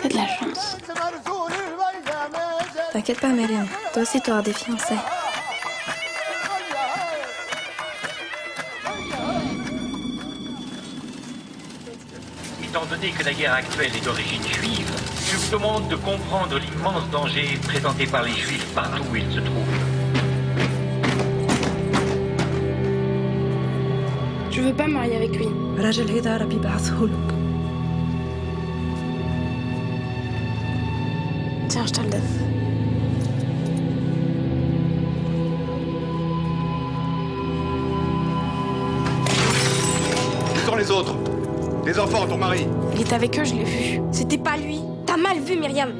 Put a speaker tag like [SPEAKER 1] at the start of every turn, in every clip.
[SPEAKER 1] T'as de la chance. T'inquiète pas, Mariam. Toi aussi, tu auras des fiançailles.
[SPEAKER 2] Étant donné que la guerre actuelle est d'origine juive, je vous demande de comprendre l'immense danger présenté par les juifs partout où ils se trouvent.
[SPEAKER 3] Je veux pas me marier avec lui.
[SPEAKER 1] Tiens, je te le donne.
[SPEAKER 4] Où sont les autres Les enfants, ton mari
[SPEAKER 3] Il est avec eux, je l'ai vu. C'était pas lui. T'as mal vu, Myriam.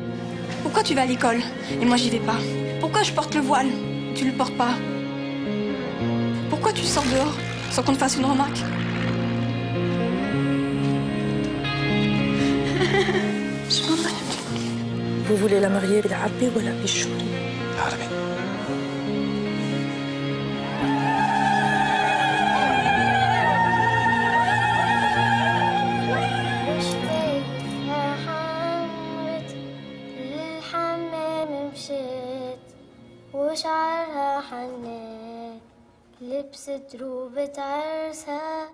[SPEAKER 3] Pourquoi tu vas à l'école et moi j'y vais pas Pourquoi je porte le voile Tu le portes pas Pourquoi tu sors dehors sans qu'on te fasse une remarque.
[SPEAKER 1] Vous voulez la marier بالعربي ولا بالشوري؟
[SPEAKER 4] عربي
[SPEAKER 5] مشيت حمت للحمام مشيت وشعرها حنيت لبست روبة عرسها